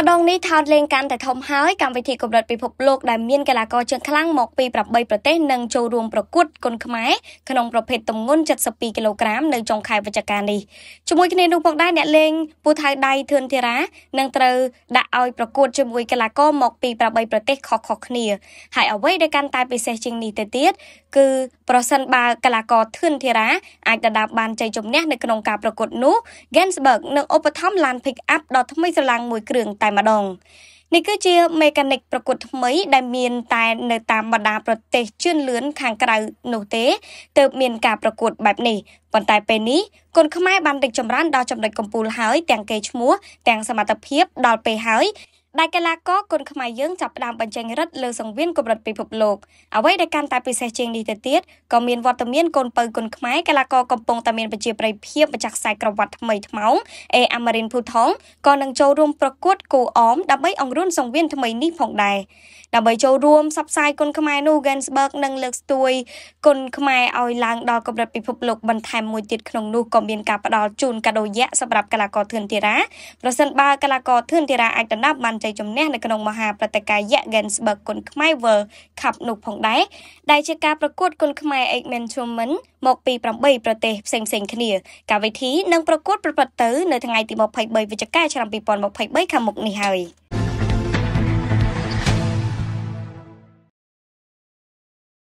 ម្ដងនេះថោតលេងកាន់តែធំហើយកម្មវិធីកម្រិតពិភពលោកដែលមានកីឡាករជើងខ្លាំងមកពី8ប្រទេសនឹងចូលរួមប្រកួតគុនខ្មែរក្នុងប្រភេទទម្ងន់72គីឡូក្រាមនៅចុងខែវិច្ឆិកានេះជាមួយគ្នានោះផងដែរអ្នកលេងពូថៅដៃធឿនធីរ៉ានឹងត្រូវដាក់ឲ្យប្រកួតជាមួយកីឡាករមកពី8ប្រទេសខុសៗគ្នាហើយអ្វីដែលកាន់តែពិសេសជាងនេះទៅទៀតគឺប្រសិនបើកីឡាករធឿនធីរ៉ាអាចដណ្ដើមបានជ័យជំនះនៅក្នុងការប្រកួតនោះ Gensberg នឹងឧបត្ថម្ភឡាន pick up ដ៏ថ្មីស្រឡាំងមួយគ្រឿងតែម្ដងនេះគឺជាមេកានិកប្រកួតថ្មីដែលមានតែនៅតាមបណ្ដាប្រទេសជឿនលឿនខាងក្រៅនោះទេទើបមានការប្រកួតបែបនេះប៉ុន្តែពេលនេះគុនខ្មែរបានរីកចម្រើនដល់ចំណុចកំពូលហើយទាំងកេរ្តិ៍ឈ្មោះទាំងសមត្ថភាពដល់ពេលហើយ ដែលកីឡាករគុនខ្មែរយើងចាប់ផ្ដើមបញ្ចេញរិទ្ធលើសង្វៀនកម្រិតពិភពលោកអ្វីដែលកាន់តែពិសេសជាងនេះទៅទៀតក៏មានវត្តមានកូនពៅគុនខ្មែរកីឡាករកំពុងតែមានប្រជាប្រិយភាពម្ចាស់ខ្សែក្រវ៉ាត់ថ្មីថ្មោងអេអាម៉ារីនភូថងក៏នឹងចូលរួមប្រកួតគូអមដើម្បីអង្រួនសង្វៀនថ្មីនេះផងដែរដើម្បីចូលរួមសັບផ្សាយគុនខ្មែរនោះ Gensberg នឹងលើកស្ទួយគុនខ្មែរឲ្យឡើងដល់កម្រិតពិភពលោកបន្ថែមមួយទៀតក្នុងនោះក៏មានការផ្ដល់ជូនកាដូយៈសម្រាប់កីឡាករធឿនធីរ៉ាប្រសិនបើកីឡាករធឿនធីរ៉ាអាចដណ្ដើមបានជ័យជំនះនៅក្នុងមហាព្រឹត្តិការណ៍យៈ Gensberg គុនខ្មែរ World Cup នោះផងដែរដែលជាការប្រកួតគុនខ្មែរ Eggman Tournament មកពី8ប្រទេសផ្សេងៗគ្នាកម្មវិធីនឹងប្រកួតប្រព្រឹត្តទៅនៅថ្ងៃទី23វិច្ឆិកាឆ្នាំ2023ខាងមុខនេះហើយ។